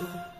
special.